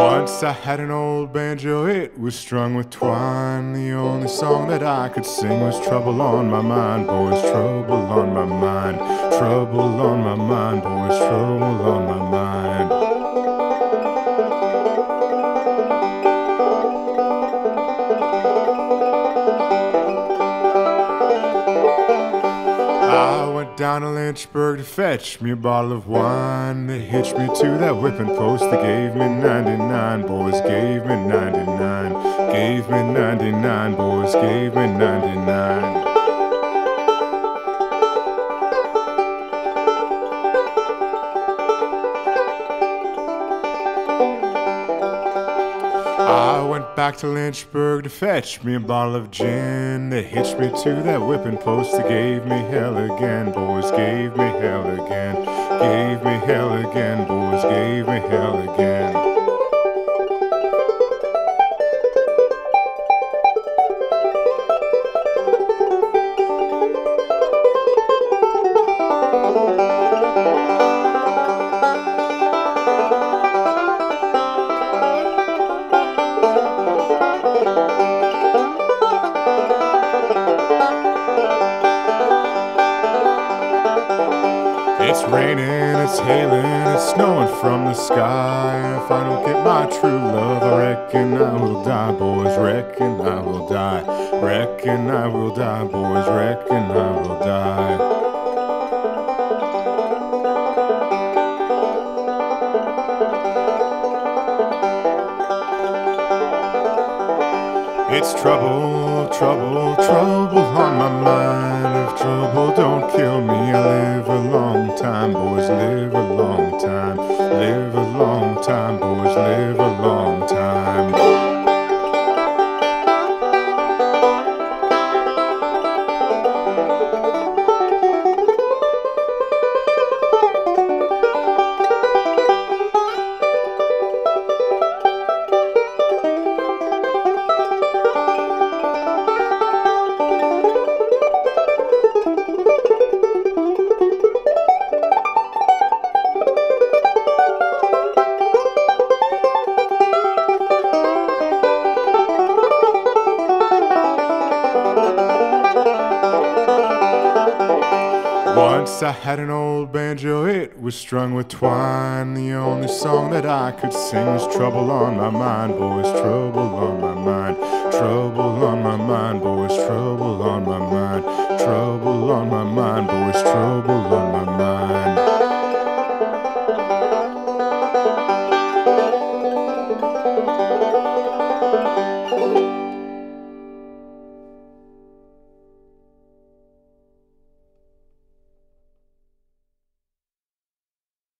Once I had an old banjo, it was strung with twine. The only song that I could sing was Trouble on My Mind, boys, trouble on my mind. Trouble on my mind, boys, trouble on my mind. Down to Lynchburg to fetch me a bottle of wine. They hitched me to that whipping post. They gave me 99, boys, gave me 99. Gave me 99, boys, gave me 99. I went back to Lynchburg to fetch me a bottle of gin. They hitched me to that whipping post. They gave me hell again, boys, gave me hell again. Gave me hell again, boys, gave me hell again. It's raining, it's hailing, it's snowing from the sky. If I don't get my true love, I reckon I will die, boys. Reckon I will die. Reckon I will die, boys. Reckon I will die. It's trouble, trouble, trouble on my mind. If trouble don't kill me, boys. Live I had an old banjo, it was strung with twine. The only song that I could sing was Trouble on My Mind, boys, trouble on my mind. Trouble on my mind, boys, trouble on my mind. Trouble on my mind, boys, trouble on my mind.